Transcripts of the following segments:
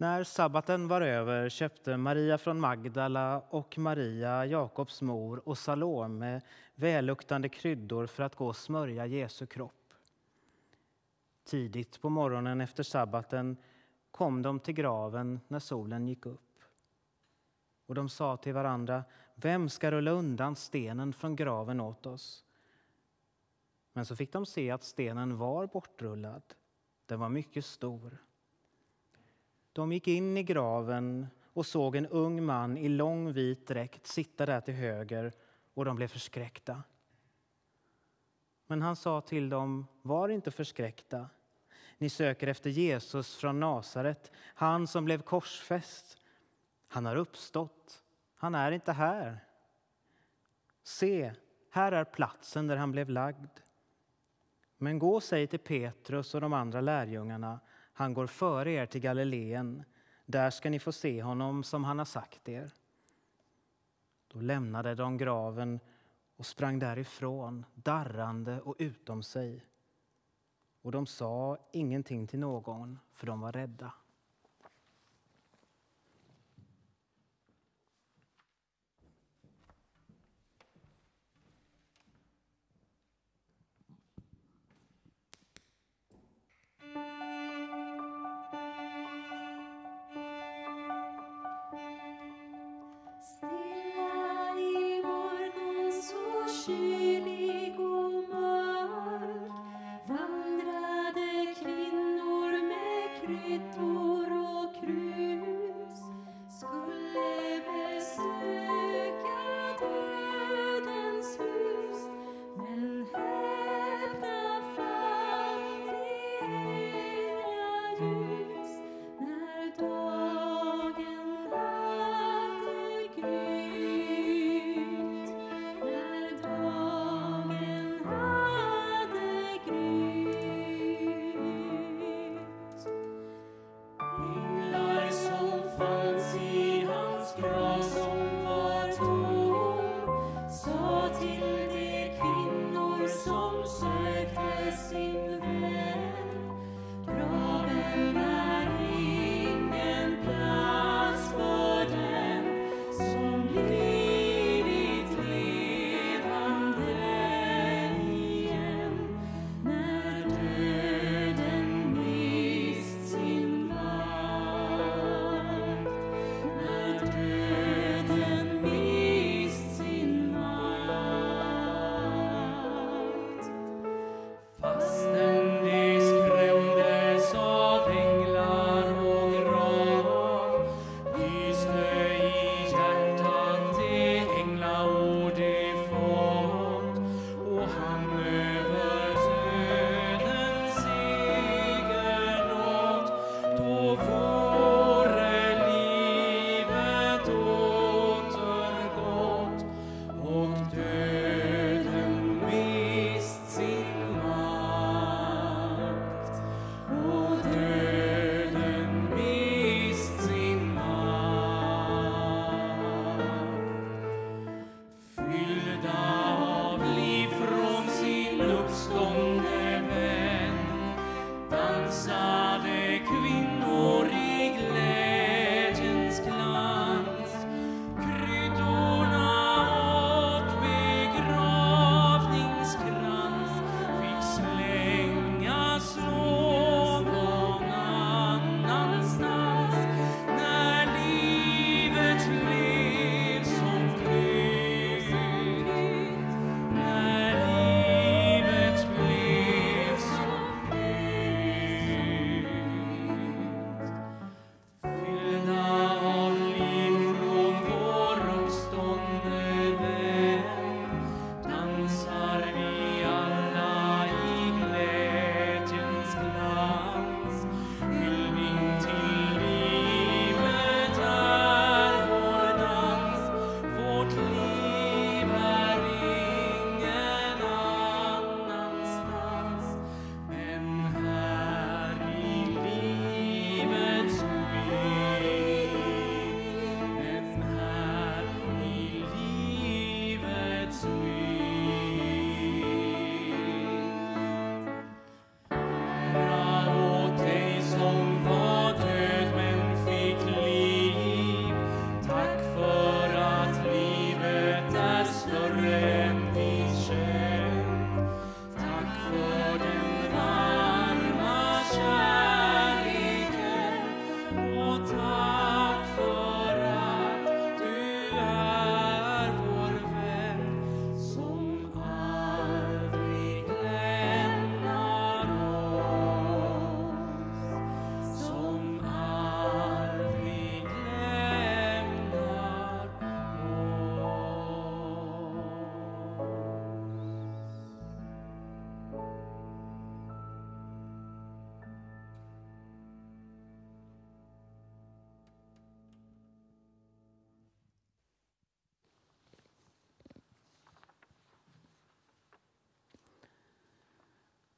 När sabbaten var över köpte Maria från Magdala och Maria, Jakobs mor, och Salome välluktande kryddor för att gå och smörja Jesu kropp. Tidigt på morgonen efter sabbaten kom de till graven när solen gick upp. Och de sa till varandra, vem ska rulla undan stenen från graven åt oss? Men så fick de se att stenen var bortrullad. Den var mycket stor. De gick in i graven och såg en ung man i lång vit dräkt sitta där till höger och de blev förskräckta. Men han sa till dem, var inte förskräckta. Ni söker efter Jesus från Nasaret, han som blev korsfäst. Han har uppstått, han är inte här. Se, här är platsen där han blev lagd. Men gå och säg till Petrus och de andra lärjungarna han går före er till Galileen. Där ska ni få se honom som han har sagt er. Då lämnade de graven och sprang därifrån, darrande och utom sig. Och de sa ingenting till någon, för de var rädda.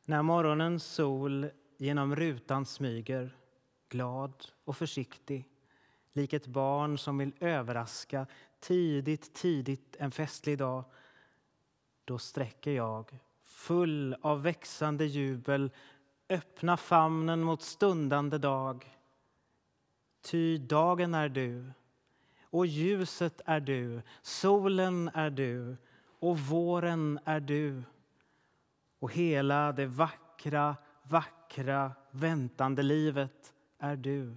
När morgonens sol genom rutan smyger glad och försiktig lik ett barn som vill överraska tidigt, tidigt en festlig dag då sträcker jag, full av växande jubel öppna famnen mot stundande dag. Ty dagen är du, och ljuset är du, solen är du och våren är du och hela det vackra, vackra väntande livet är du.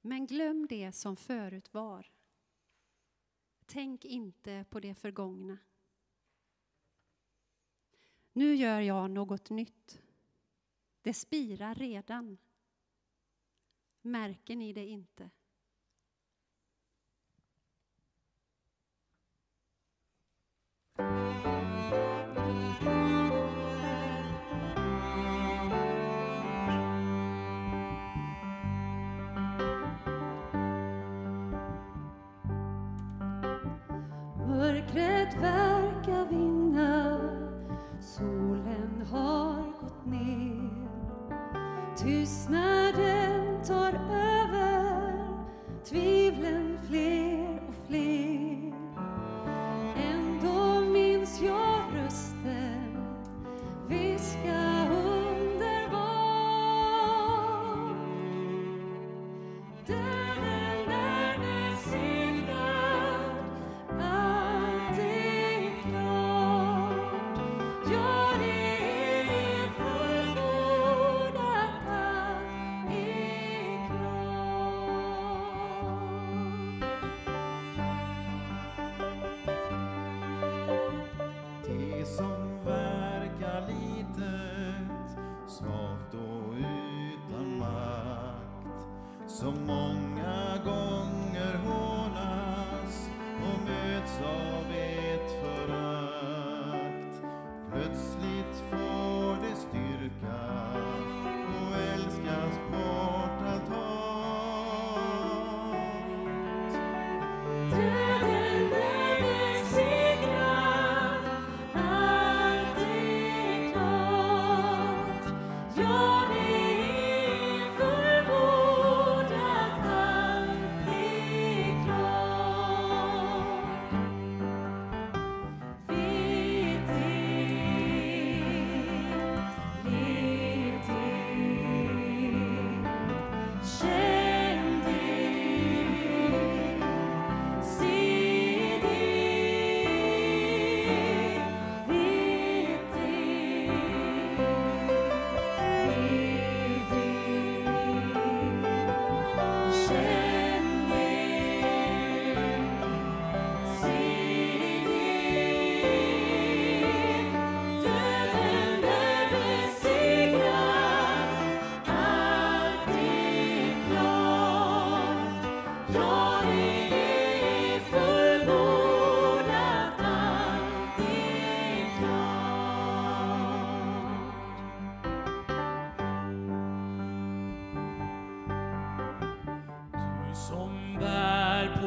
Men glöm det som förut var. Tänk inte på det förgångna. Nu gör jag något nytt. Det spirar redan. Märker ni det inte?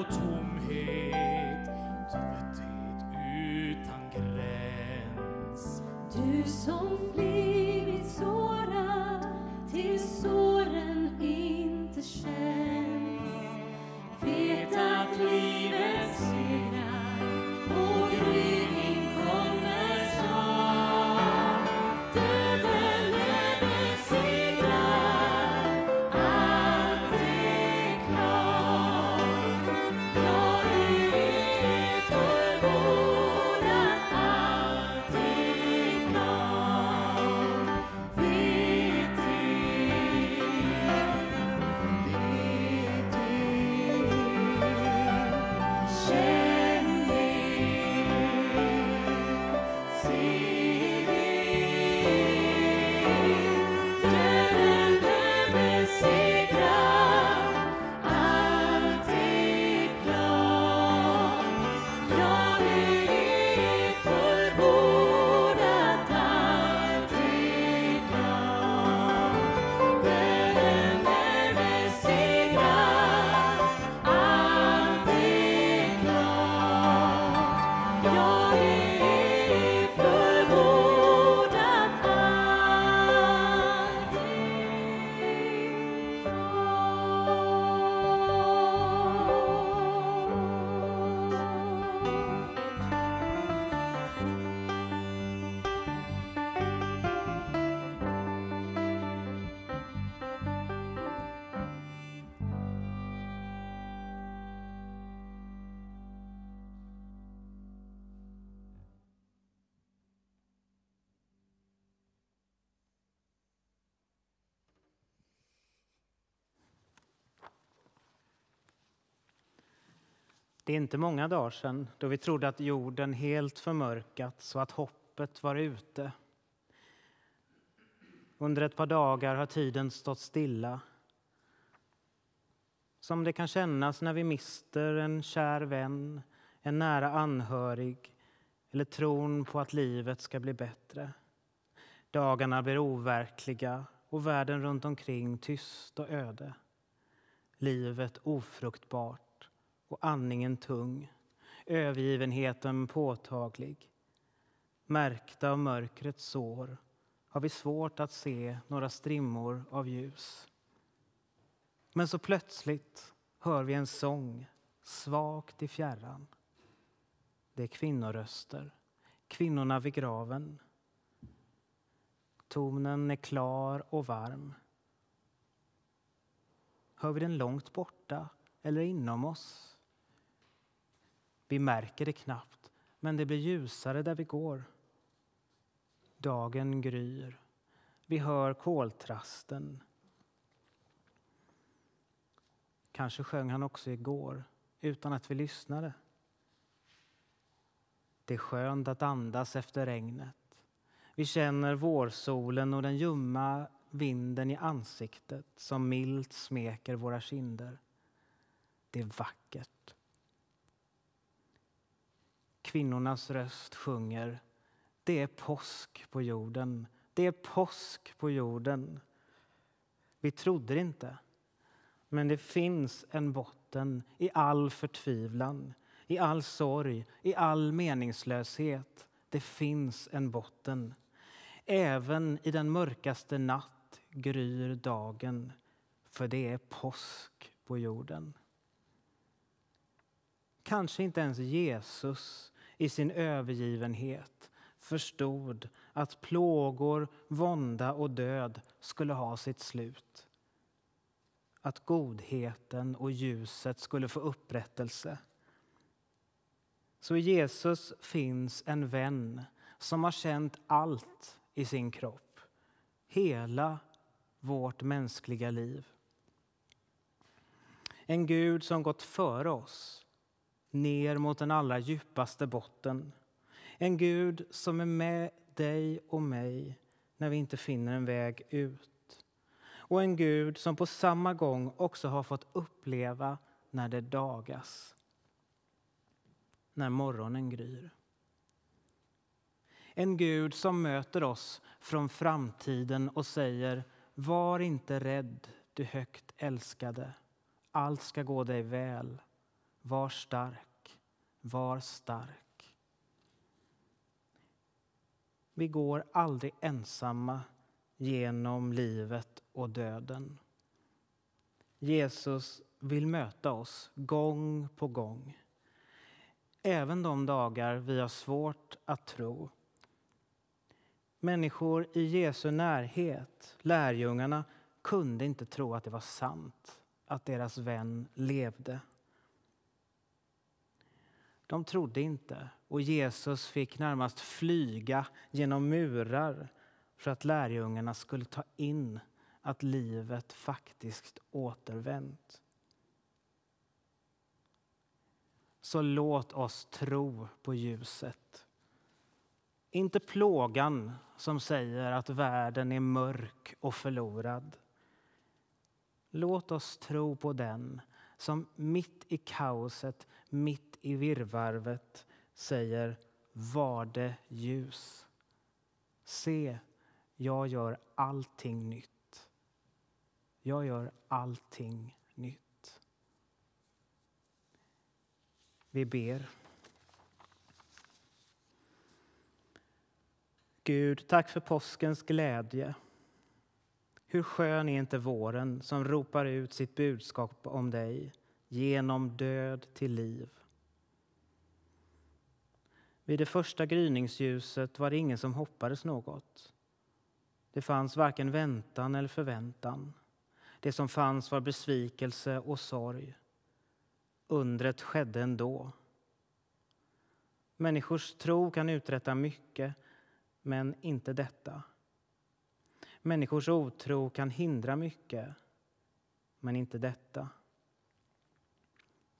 to Det är inte många dagar sedan då vi trodde att jorden helt förmörkats och att hoppet var ute. Under ett par dagar har tiden stått stilla. Som det kan kännas när vi mister en kär vän, en nära anhörig eller tron på att livet ska bli bättre. Dagarna blir overkliga och världen runt omkring tyst och öde. Livet ofruktbart och andningen tung, övergivenheten påtaglig. Märkta av mörkrets sår har vi svårt att se några strimmor av ljus. Men så plötsligt hör vi en sång, svagt i fjärran. Det är kvinnoröster, kvinnorna vid graven. Tonen är klar och varm. Hör vi den långt borta eller inom oss? Vi märker det knappt, men det blir ljusare där vi går. Dagen gryr. Vi hör koltrasten. Kanske sjöng han också igår, utan att vi lyssnade. Det är skönt att andas efter regnet. Vi känner vårsolen och den ljumma vinden i ansiktet som milt smeker våra kinder. Det är vackert. Kvinnornas röst sjunger. Det är påsk på jorden. Det är påsk på jorden. Vi trodde det inte. Men det finns en botten i all förtvivlan, i all sorg, i all meningslöshet. Det finns en botten. Även i den mörkaste natt gryr dagen, för det är påsk på jorden. Kanske inte ens Jesus i sin övergivenhet förstod att plågor, vånda och död skulle ha sitt slut. Att godheten och ljuset skulle få upprättelse. Så i Jesus finns en vän som har känt allt i sin kropp. Hela vårt mänskliga liv. En Gud som gått före oss ner mot den allra djupaste botten. En Gud som är med dig och mig när vi inte finner en väg ut. Och en Gud som på samma gång också har fått uppleva när det dagas. När morgonen gryr. En Gud som möter oss från framtiden och säger Var inte rädd, du högt älskade. Allt ska gå dig väl. Var stark, var stark. Vi går aldrig ensamma genom livet och döden. Jesus vill möta oss gång på gång. Även de dagar vi har svårt att tro. Människor i Jesu närhet, lärjungarna, kunde inte tro att det var sant att deras vän levde. De trodde inte och Jesus fick närmast flyga genom murar för att lärjungarna skulle ta in att livet faktiskt återvänt. Så låt oss tro på ljuset. Inte plågan som säger att världen är mörk och förlorad. Låt oss tro på den som mitt i kaoset, mitt i virrvarvet säger var det ljus. Se, jag gör allting nytt. Jag gör allting nytt. Vi ber. Gud, tack för påskens glädje. Hur skön är inte våren som ropar ut sitt budskap om dig genom död till liv. Vid det första gryningsljuset var det ingen som hoppades något. Det fanns varken väntan eller förväntan. Det som fanns var besvikelse och sorg. Undret skedde ändå. Människors tro kan uträtta mycket, men inte detta. Människors otro kan hindra mycket, men inte detta.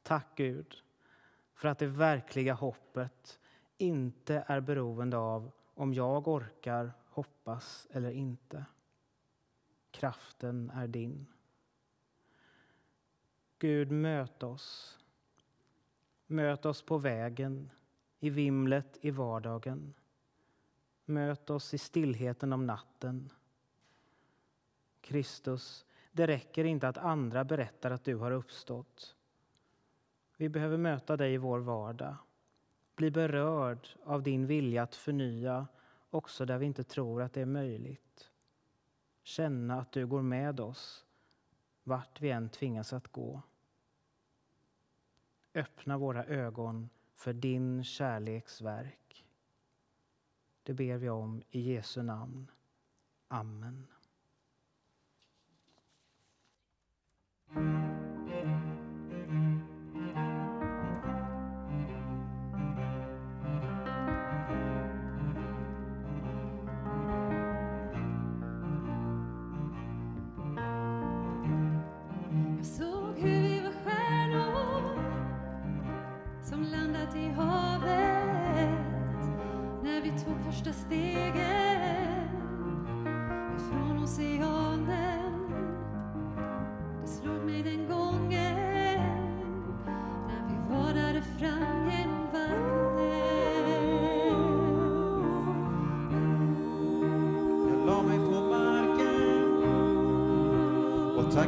Tack Gud för att det verkliga hoppet inte är beroende av om jag orkar hoppas eller inte. Kraften är din. Gud, möt oss. Möt oss på vägen, i vimlet i vardagen. Möt oss i stillheten om natten. Kristus, det räcker inte att andra berättar att du har uppstått. Vi behöver möta dig i vår vardag. Bli berörd av din vilja att förnya också där vi inte tror att det är möjligt. Känna att du går med oss vart vi än tvingas att gå. Öppna våra ögon för din kärleksverk. Det ber vi om i Jesu namn. Amen.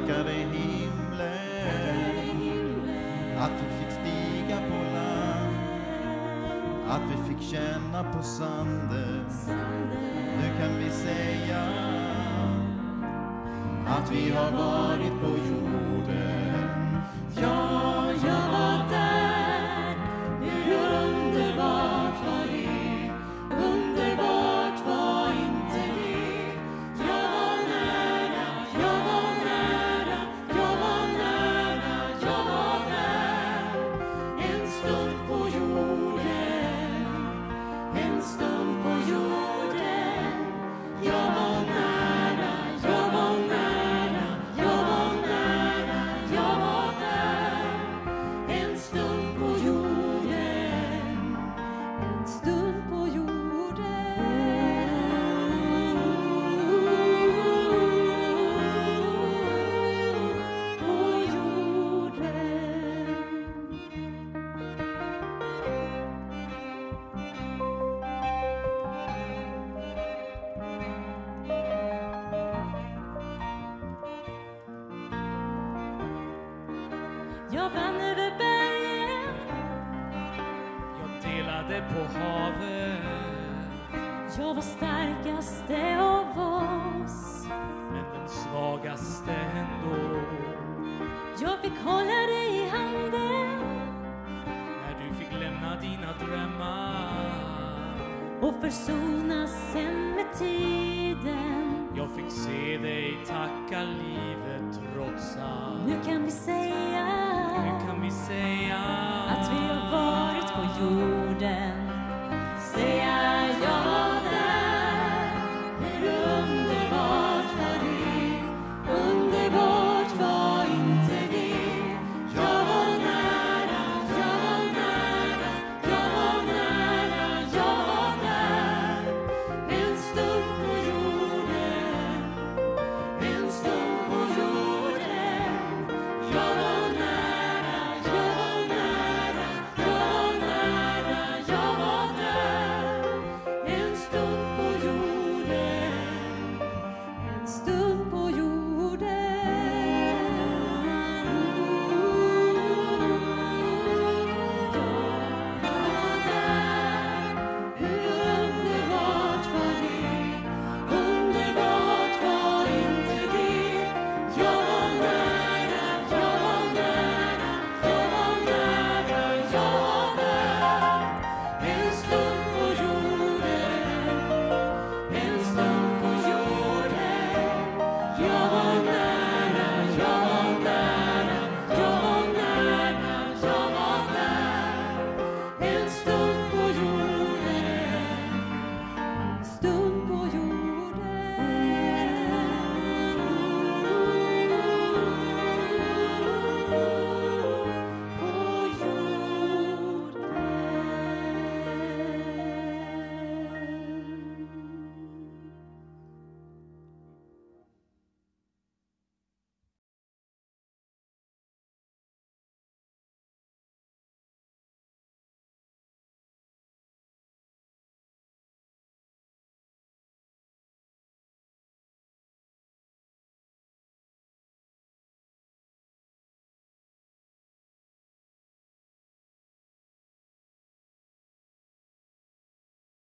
Tackar dig himlen att vi fick stiga på land, att vi fick känna på sanden. Nu kan vi säga att vi har varit på jorden. havet. Jag var starkaste av oss, men den svagaste ändå. Jag fick hålla dig i handen när du fick lämna dina drömmar och försonas sen med tiden. Jag fick se dig tacka livet trots allt. Nu kan vi säga, nu kan vi säga att vi har varit på jorden